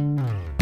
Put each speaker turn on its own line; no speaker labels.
Mm-hmm.